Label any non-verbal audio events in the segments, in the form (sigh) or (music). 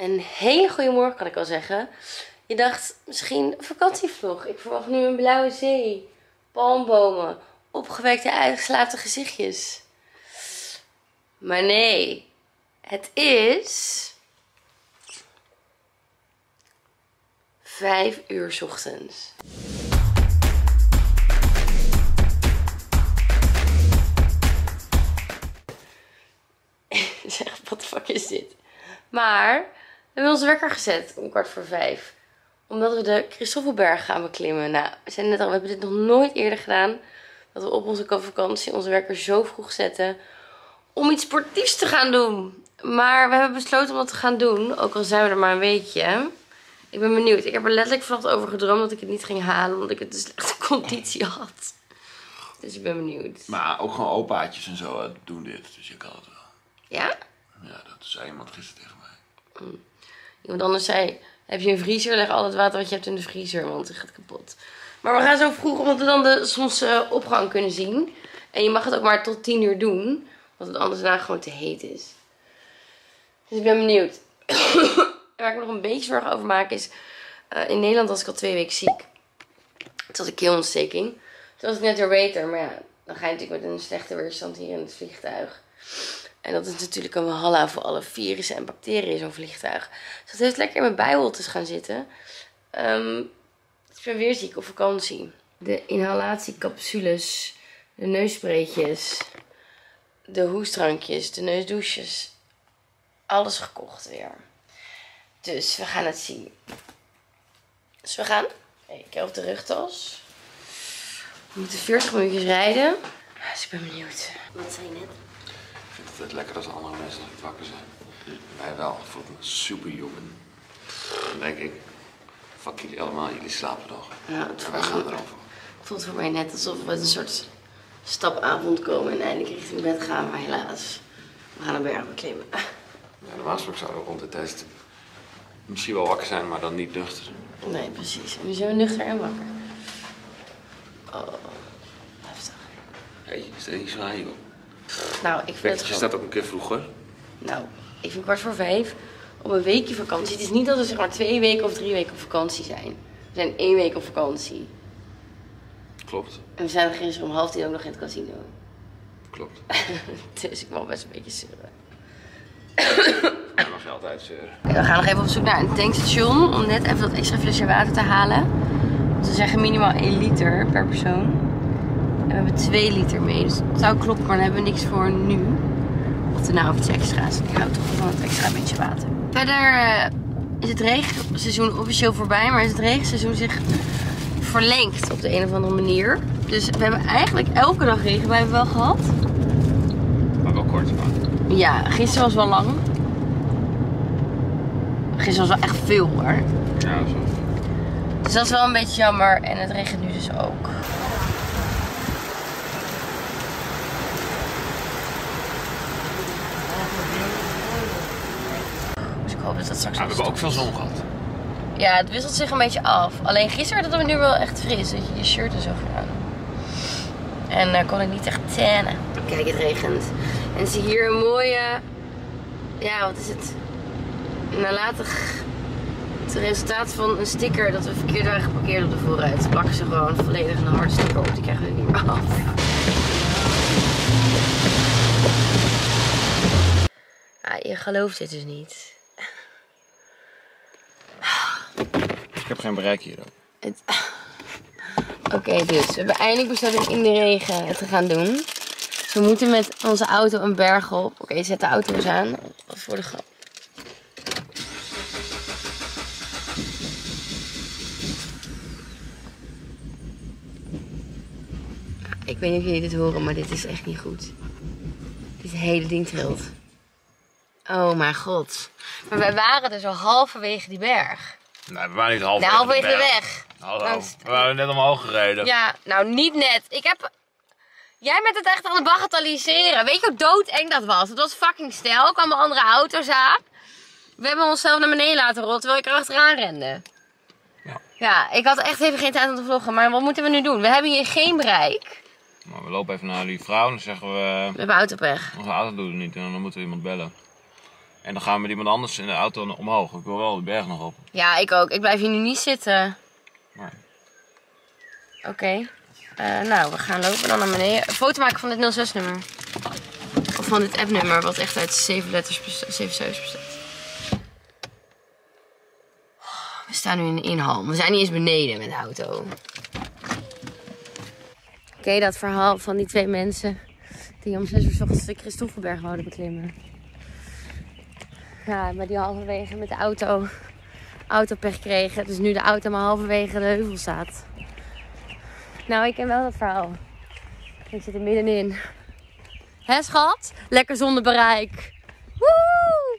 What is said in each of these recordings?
Een hele goede morgen kan ik al zeggen. Je dacht misschien vakantievlog. Ik verwacht nu een blauwe zee, palmbomen, opgewekte uitgeslaapte gezichtjes. Maar nee, het is vijf uur ochtends. (laughs) zeg, wat fuck is dit? Maar we hebben onze wekker gezet om kwart voor vijf. Omdat we de Christoffelberg gaan beklimmen. Nou, we zijn net al, we hebben dit nog nooit eerder gedaan. Dat we op onze vakantie onze wekker zo vroeg zetten. Om iets sportiefs te gaan doen. Maar we hebben besloten om dat te gaan doen. Ook al zijn we er maar een weekje. Ik ben benieuwd. Ik heb er letterlijk vannacht over gedroomd dat ik het niet ging halen. Omdat ik het een slechte conditie had. Dus ik ben benieuwd. Maar ook gewoon opaatjes en zo doen dit, dus je kan het wel. Ja? Ja, dat zei iemand gisteren tegen mij. Iemand anders zei, heb je een vriezer? Leg al het water wat je hebt in de vriezer, want het gaat kapot. Maar we gaan zo vroeg, omdat we dan de zonsopgang kunnen zien. En je mag het ook maar tot 10 uur doen, want het anders daarna gewoon te heet is. Dus ik ben benieuwd. (coughs) Waar ik me nog een beetje zorgen over maak is, eh, in Nederland was ik al twee weken ziek. Had ik keelontsteking. Toen was ik net weer beter, maar ja, dan ga je natuurlijk met een slechte weerstand hier in het vliegtuig. En dat is natuurlijk een walhalla voor alle virussen en bacteriën zo'n vliegtuig. Dus dat heeft lekker in mijn bijholtes gaan zitten. Dus ik ben weer ziek op vakantie. De inhalatiecapsules, de neuspreetjes, de hoestrankjes, de neusdouches. Alles gekocht weer. Dus we gaan het zien. Dus we gaan. Ik heb de rugtas. We moeten 40 minuutjes rijden. Dus ik ben benieuwd. Wat net? Ik vind het vet lekker als andere mensen niet wakker zijn. Wij wel, ik voel me superhuman. Dan denk ik, fuck jullie allemaal, jullie slapen nog. Ja, het En wij gaan erover. Het voelt voor mij net alsof we een soort stapavond komen en eindelijk richting bed gaan, maar helaas. We gaan een berg beklimmen. Ja, normaal gesproken zouden we rond de tijd misschien wel wakker zijn, maar dan niet nuchter. Nee, precies. Nu zijn we nuchter en wakker. Oh, heftig. Hé, hey, is er niet zo aan joh. Nou, ik vind gewoon... staat ook een keer vroeger. Nou, ik vind kwart voor vijf op een weekje vakantie. Het is niet dat we zeg maar twee weken of drie weken op vakantie zijn. We zijn één week op vakantie. Klopt, En we zijn gisteren om half tien ook nog in het casino. klopt. (laughs) Dus ik wil best een beetje zeuren. Mag je altijd zeuren. We gaan nog even op zoek naar een tankstation om net even dat extra flesje water te halen. Ze zeggen minimaal 1 liter per persoon. En we hebben 2 liter mee, dus het zou kloppen, maar daar hebben we niks voor nu. Of er nou of iets extra's. Ik hou toch van het extra beetje water. Verder eh, is het regenseizoen officieel voorbij, maar is het regenseizoen zich verlengd op de een of andere manier. Dus we hebben eigenlijk elke dag regen bij wel gehad. Maar wel kort, man. Ja, gisteren was wel lang. Gisteren was wel echt veel hoor. Ja, zo. Dus dat is wel een beetje jammer. En het regent nu dus ook. Dus dat straks Ja, we hebben ook veel zon gehad. Ja, het wisselt zich een beetje af. Alleen gisteren werd het nu wel echt fris. Dat je je shirt er zo goed aan. En daar kon ik niet echt tannen. Kijk, het regent. En zie hier een mooie... Ja, wat is het? Nalatig... Het resultaat van een sticker dat we verkeerd waren geparkeerd op de voorruit. Plakken ze gewoon volledig een harde sticker op. Die krijgen we niet meer af. Ah, je gelooft dit dus niet. Heb geen bereik hier. Het... (laughs) Oké, dus we hebben eindelijk besloten in de regen te gaan doen. Dus we moeten met onze auto een berg op. Oké, zet de auto eens aan. Voor de grap. Ik weet niet of jullie dit horen, maar dit is echt niet goed. Dit hele ding trilt. Oh mijn god. Maar wij waren dus al halverwege die berg. Nee, we waren niet half. Nou, halverwege de weg. Hallo, Nou, we waren net omhoog gereden. Ja, nou niet net. Ik heb... Jij bent het echt aan het bagatelliseren. Weet je hoe doodeng dat was? Het was fucking snel. Er kwamen andere auto's aan. We hebben onszelf naar beneden laten rollen terwijl ik er achteraan rende. Ja. Ja, ik had echt even geen tijd om te vloggen. Maar wat moeten we nu doen? We hebben hier geen bereik. Maar we lopen even naar die vrouw en dan zeggen we... We hebben autopech. Onze auto doet het niet en dan moeten we iemand bellen. En dan gaan we met iemand anders in de auto omhoog. Ik wil wel de berg nog op. Ja, ik ook. Ik blijf hier nu niet zitten. Oké. Eh, nou, we gaan lopen dan naar beneden. Een foto maken van dit 06-nummer. Of van dit app-nummer, wat echt uit 7 letters, bestaat- 7 cijfers bestaat. We staan nu in de inhal. We zijn niet eens beneden met de auto. Oké, dat verhaal van die twee mensen die om 6 uur 's ochtends de Christoffelberg wouden beklimmen. Ja, maar die halverwege met de auto autopech kregen. Dus nu de auto maar halverwege de heuvel staat. Nou, ik ken wel dat verhaal. Ik zit er middenin. Hè, schat? Lekker zonder bereik. Woe!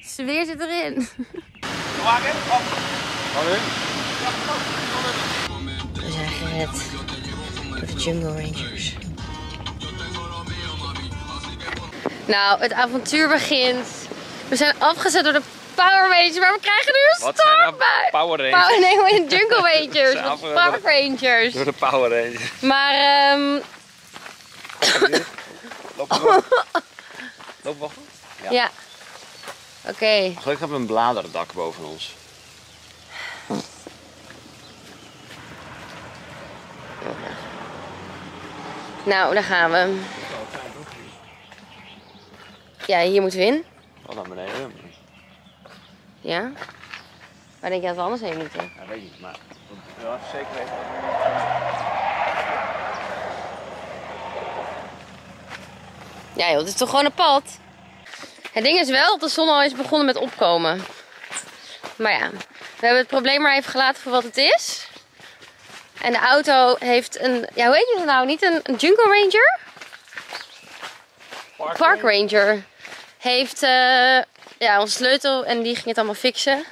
Sfeer zit erin. We zijn gered door de Jungle Rangers. Nou, het avontuur begint. We zijn afgezet door de Power Rangers, maar we krijgen nu een Wat zijn nou. Power Rangers? Power, nee, (laughs) gewoon de Jungle Rangers. Wat Power door- Rangers. Door de Power Rangers. Maar, ehm Loop wel. (laughs) Loop wel goed. Ja. ja. Oké. Gelukkig hebben we een bladerdak boven ons. Nou, daar gaan we. Ja, hier moeten we in. Wel naar beneden. Ja. Waar denk je dat we anders heen moeten? Ja, weet ik niet, maar ja, zeker weten. Ja joh, het is toch gewoon een pad? Het ding is wel dat de zon al is begonnen met opkomen. Maar ja, we hebben het probleem maar even gelaten voor wat het is. En de auto heeft een, ja hoe heet het nou? Niet een, een Jungle Ranger? Park Ranger. Heeft eh, ja, ons sleutel en die ging het allemaal fixen.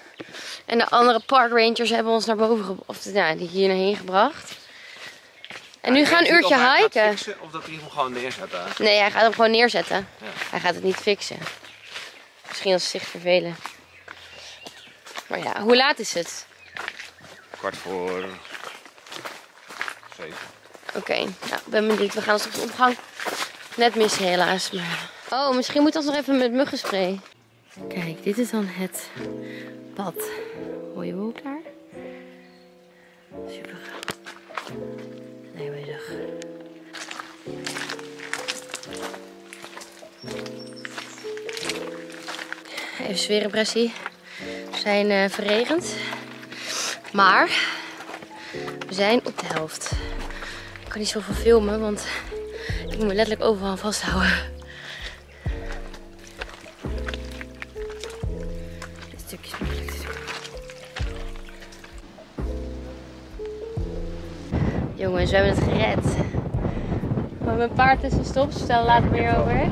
En de andere Park Rangers hebben ons naar boven gebracht. Of ja, die hier naarheen gebracht. En nu gaan we een uurtje hiken. Of dat hij hem gewoon neerzet daar. Nee, hij gaat hem gewoon neerzetten. Ja. Hij gaat het niet fixen. Misschien als ze zich vervelen. Maar ja, hoe laat is het? Kwart voor zeven. Oké, nou, ben benieuwd. We gaan ons op de opgang net missen helaas. Maar... Oh, misschien moet ons nog even met muggenspray. Kijk, dit is dan het pad. Hoor je ook daar? Super. Nee, bezig. Even sfeerimpressie. We zijn eh, verregend. Maar we zijn op de helft. Ik kan niet zoveel filmen, want ik moet me letterlijk overal vasthouden. Jongens, we hebben het gered. We hebben een paar tussenstops, vertel later meer over.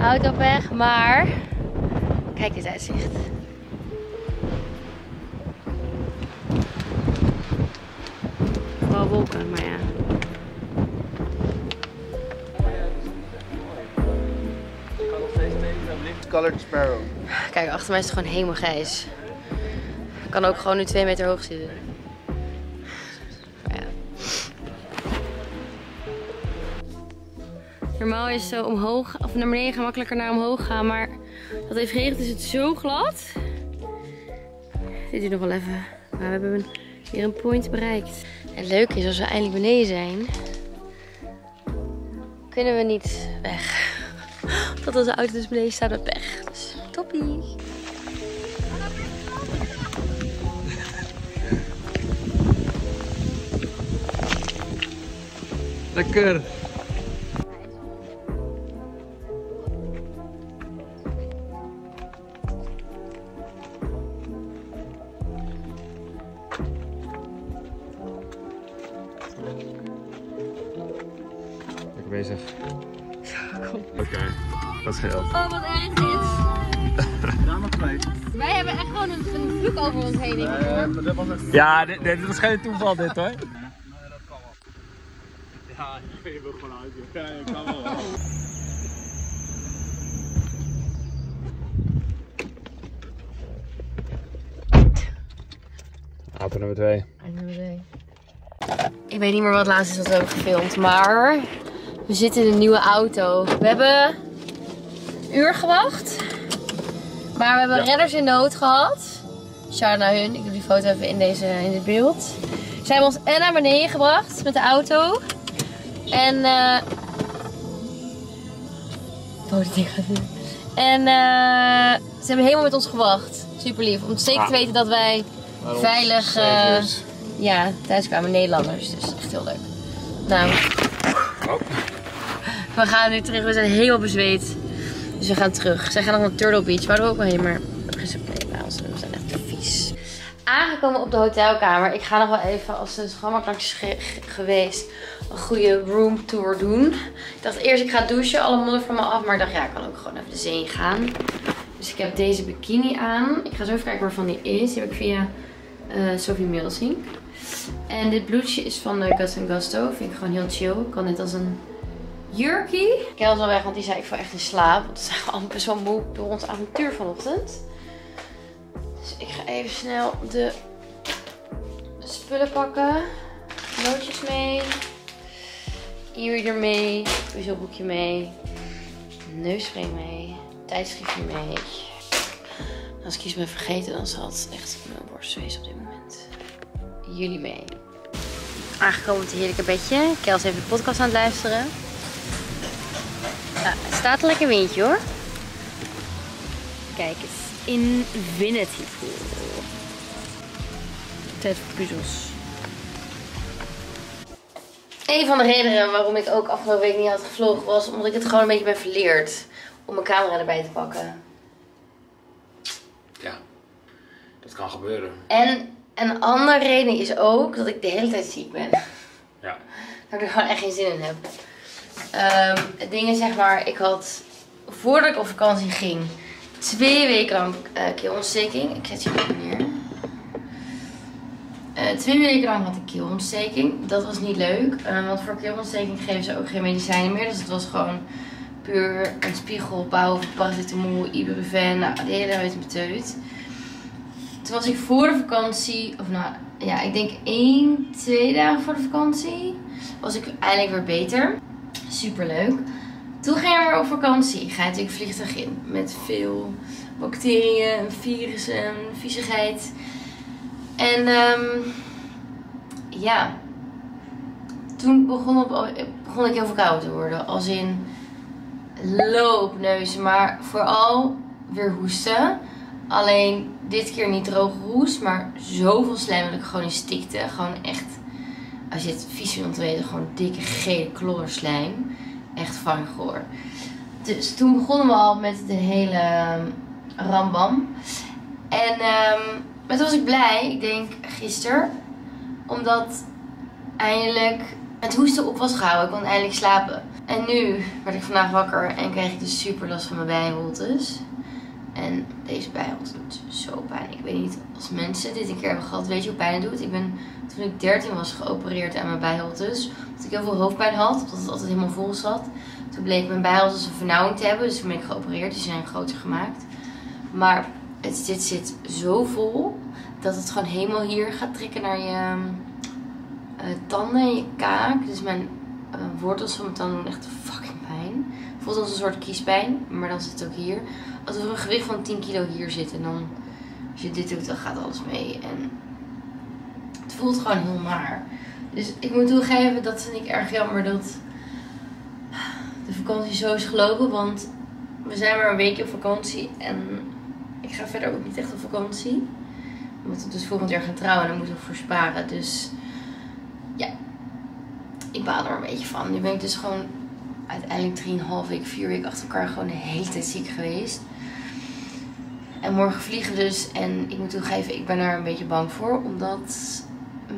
Auto weg, maar kijk dit uitzicht. Vooral wolken, maar ja. Colored sparrow. Kijk, achter mij is het gewoon helemaal grijs. Ik kan ook gewoon nu twee meter hoog zitten. Normaal is zo omhoog, of naar beneden gaan makkelijker naar omhoog gaan, maar dat heeft geregeld is het zo glad. Dit duurt nog wel even. Maar we hebben hier een point bereikt. En het leuke is, als we eindelijk beneden zijn, kunnen we niet weg. Dat onze auto dus beneden staat met pech. Dus toppie. Lekker gewoon een, een vloek over ons heen. dat was. Ja, dit, dit is geen toeval dit hoor. Ja, je wil gewoon uit. Ja, je kan wel. Auto nummer 2. Ik weet niet meer wat het laatste is wat we hebben gefilmd, maar we zitten in een nieuwe auto. We hebben een uur gewacht. Maar we hebben redders in nood gehad. Shout naar hun. Ik doe die foto even in, deze, in dit beeld. Ze hebben ons en naar beneden gebracht met de auto. En eh foto die gaat doen. En eh, ze hebben helemaal met ons gewacht. Super lief. Om zeker te weten dat wij veilig eh, ja, thuis kwamen. Nederlanders. Dus echt heel leuk. Nou. We gaan nu terug. We zijn helemaal bezweet. Dus we gaan terug. Zij gaan nog naar Turtle Beach. Wouden we ook wel heen, maar gisteren nee, bij ons. We zijn echt vies. Aangekomen op de hotelkamer. Ik ga nog wel even, als de schoonmaak is ge- ge- geweest, een goede room tour doen. Ik dacht eerst, ik ga douchen, alle modder van me af. Maar ik dacht, ja, ik kan ook gewoon even de zee gaan. Dus ik heb deze bikini aan. Ik ga zo even kijken waarvan die is. Die heb ik via eh Sophie Milsing. En dit blouseje is van de Gus Gusto. Vind ik gewoon heel chill. Ik kan dit als een jurkie. Kel is al weg, want die zei ik val echt in slaap. Want we zijn gewoon best wel moe door ons avontuur vanochtend. Dus ik ga even snel de spullen pakken. Nootjes mee. E-reader mee. Puzzelboekje mee. Neusspray mee. Tijdschriftje mee. Als ik iets ben vergeten, dan zal het echt mijn borst wezen op dit moment. Jullie mee. Aangekomen op het heerlijke bedje. Kel is even de podcast aan het luisteren. Staat een lekker windje hoor. Kijk eens. Infinity Pool. Tijd voor puzzels. Een van de redenen waarom ik ook afgelopen week niet had gevlogd was omdat ik het gewoon een beetje ben verleerd om mijn camera erbij te pakken. Ja, dat kan gebeuren. En een andere reden is ook dat ik de hele tijd ziek ben. Ja. (laughs) Dat ik er gewoon echt geen zin in heb. Ehm, het ding is zeg maar, ik had voordat ik op vakantie ging, twee weken lang eh keelontsteking. Ik zet je even neer. Eh, twee weken lang had ik keelontsteking. Dat was niet leuk, eh, want voor keelontsteking geven ze ook geen medicijnen meer. Dus het was gewoon puur een spiegel, bouwen, paracetamol, ibuprofen, nou, de hele uit mijn teut. Toen was ik voor de vakantie, of nou ja, ik denk één, twee dagen voor de vakantie, was ik eindelijk weer beter. Super leuk. Toen ging ik weer op vakantie. Ga je natuurlijk vliegtuig in met veel bacteriën, virussen, viezigheid. En ehm, ja, toen begon, begon ik heel verkouden te worden. Als in loopneus, maar vooral weer hoesten. Alleen dit keer niet droge hoest, maar zoveel slijm dat ik gewoon in stikte. Gewoon echt, als je het vies wilt weten, gewoon dikke gele kloorslijm. Echt fucking goor. Dus toen begonnen we al met de hele ehm, rambam. En maar toen was ik blij, ik denk gisteren. Omdat eindelijk het hoesten op was gehouden. Ik kon eindelijk slapen. En nu werd ik vandaag wakker en kreeg ik dus super last van mijn bijholtes. En deze bijholte doet zo pijn. Ik weet niet, als mensen dit een keer hebben gehad, weet je hoe pijn het doet? Ik ben toen ik 13 was geopereerd aan mijn bijholtes. Omdat ik heel veel hoofdpijn had, omdat het altijd helemaal vol zat. Toen bleek mijn bijholtes een vernauwing te hebben, dus toen ben ik geopereerd. Die zijn groter gemaakt. Maar het, dit zit zo vol dat het gewoon helemaal hier gaat trekken naar je eh, tanden en je kaak. Dus mijn eh, wortels van mijn tanden doen echt fucking pijn. Voelt als een soort kiespijn, maar dan zit het ook hier. Als er een gewicht van 10 kilo hier zit en dan als je dit doet, dan gaat alles mee. En het voelt gewoon heel naar. Dus ik moet toegeven, dat vind ik erg jammer dat de vakantie zo is gelopen. Want we zijn maar een weekje op vakantie en ik ga verder ook niet echt op vakantie. We dus volgend jaar gaan trouwen en daar moeten we voor sparen. Dus ja, ik baal er een beetje van. Nu ben ik dus gewoon uiteindelijk 3,5 week, 4 weken achter elkaar gewoon de hele tijd ziek geweest. En morgen vliegen dus. En ik moet toegeven, ik ben daar een beetje bang voor. Omdat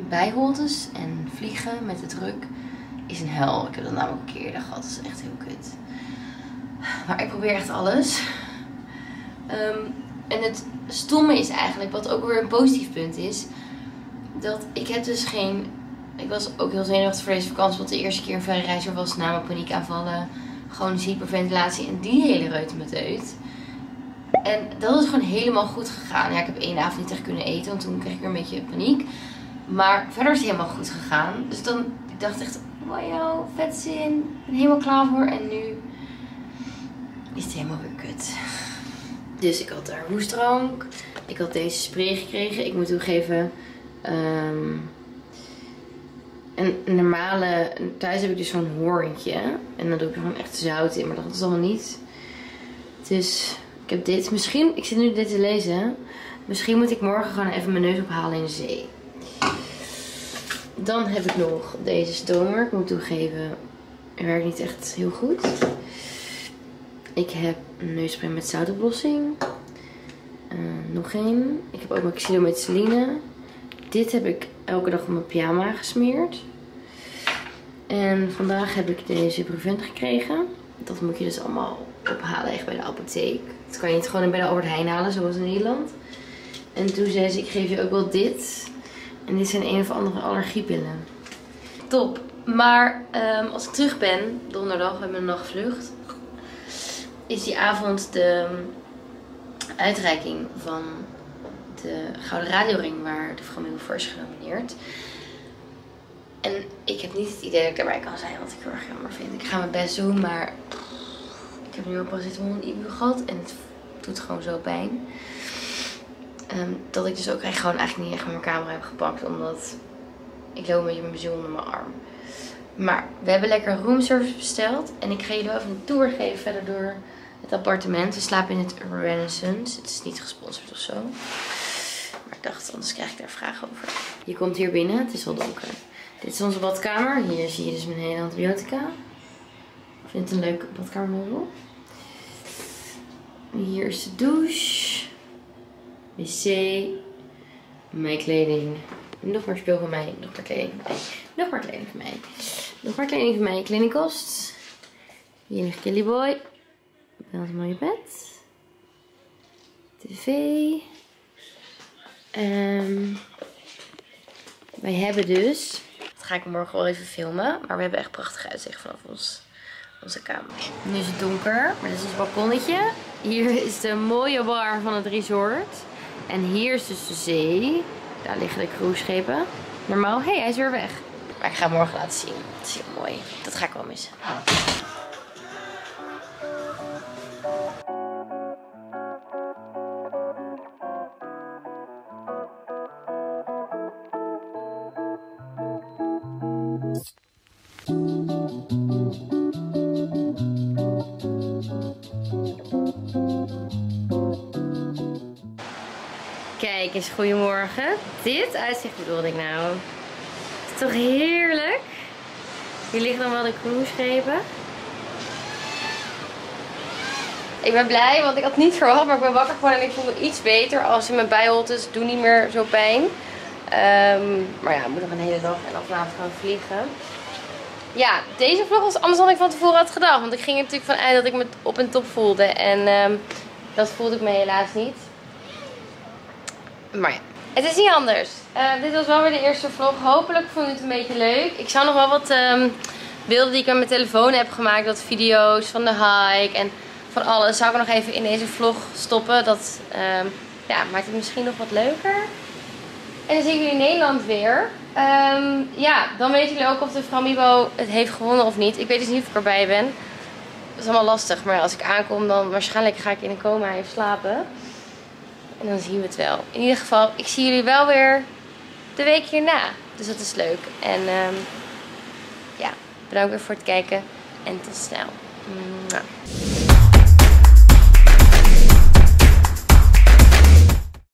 bijholtes en vliegen met de druk is een hel. Ik heb dat namelijk een keer gehad. Dat is echt heel kut. Maar ik probeer echt alles. Ehm, en het stomme is eigenlijk, wat ook weer een positief punt is. Dat ik heb dus geen... Ik was ook heel zenuwachtig voor deze vakantie. Want de eerste keer een verre reis was na mijn paniekaanvallen. Gewoon hyperventilatie en die hele reutemeteut. En dat is gewoon helemaal goed gegaan. Ja, ik heb één avond niet echt kunnen eten, want toen kreeg ik weer een beetje paniek. Maar verder is het helemaal goed gegaan. Dus dan, ik dacht echt, wow, vet zin. Ik ben helemaal klaar voor. En nu is het helemaal weer kut. Dus ik had daar hoestdrank. Ik had deze spray gekregen. Ik moet toegeven... ehm een normale... Thuis heb ik dus zo'n hoorntje. En dan doe ik er gewoon echt zout in. Maar dat is allemaal niet. Dus ik heb dit. Misschien... Ik zit nu dit te lezen. Misschien moet ik morgen gewoon even mijn neus ophalen in de zee. Dan heb ik nog deze stomer. Ik moet toegeven, het werkt niet echt heel goed. Ik heb een neusspray met zoutoplossing. Eh, nog één. Ik heb ook maxillo met. Dit heb ik elke dag op mijn pyjama gesmeerd. En vandaag heb ik deze Prevent gekregen. Dat moet je dus allemaal ophalen echt bij de apotheek. Dat kan je niet gewoon bij de Albert Heijn halen, zoals in Nederland. En toen zei ze, ik geef je ook wel dit. En dit zijn een of andere allergiepillen. Top. Maar ehm, als ik terug ben, donderdag met mijn nachtvlucht, is die avond de uitreiking van de Gouden Radioring waar de Flamingo voor is genomineerd. En ik heb niet het idee dat ik daarbij kan zijn, wat ik heel erg jammer vind. Ik ga mijn best doen, maar ik heb nu al paracetamol en ibu gehad en het doet gewoon zo pijn. Ehm, dat ik dus ook echt gewoon eigenlijk niet echt mijn camera heb gepakt. Omdat ik loop een beetje met mijn ziel onder mijn arm. Maar we hebben lekker roomservice besteld. En ik ga jullie wel even een tour geven verder door het appartement. We slapen in het Renaissance. Het is niet gesponsord of zo. Maar ik dacht, anders krijg ik daar vragen over. Je komt hier binnen. Het is wel donker. Dit is onze badkamer. Hier zie je dus mijn hele antibiotica. Vind het een leuke badkamermeubel. Hier is de douche. Wc, mijn kleding, nog meer speel van mij, nog meer kleding nog meer kleding van mij, nog meer kleding van mij, kledingkost. Hier Killyboy, wel een mooie bed, tv. Ehm, wij hebben dus, dat ga ik morgen wel even filmen, maar we hebben echt prachtig uitzicht vanaf ons onze kamer. Nu is het donker, maar dit is ons balkonnetje. Hier is de mooie bar van het resort. En hier is dus de zee. Daar liggen de cruiseschepen. Normaal, hé, hey, hij is weer weg. Maar ik ga hem morgen laten zien. Dat is heel mooi. Dat ga ik wel missen. Goedemorgen. Dit uitzicht bedoelde ik nou. Is toch heerlijk? Hier liggen dan wel de cruiseschepen. Ik ben blij, want ik had niet verwacht, maar ik ben wakker geworden en ik voel me iets beter. Als in mijn bijholtes doen niet meer zo pijn. Ehm, maar ja, ik moet nog een hele dag en vanavond gaan vliegen. Ja, deze vlog was anders dan ik van tevoren had gedacht. Want ik ging er natuurlijk vanuit dat ik me op en top voelde. En ehm, dat voelde ik me helaas niet. Maar ja, het is niet anders. Eh, dit was wel weer de eerste vlog. Hopelijk vond je het een beetje leuk. Ik zou nog wel wat ehm, beelden die ik met mijn telefoon heb gemaakt. Wat video's van de hike en van alles. Zou ik nog even in deze vlog stoppen. Dat ehm, ja, maakt het misschien nog wat leuker. En dan zien jullie in Nederland weer. Ehm, ja, dan weten jullie ook of de Framibo het heeft gewonnen of niet. Ik weet dus niet of ik erbij ben. Dat is allemaal lastig. Maar als ik aankom, dan waarschijnlijk ga ik in een coma even slapen. En dan zien we het wel. In ieder geval, ik zie jullie wel weer de week hierna. Dus dat is leuk. En um, ja, bedankt weer voor het kijken. En tot snel. Mwah.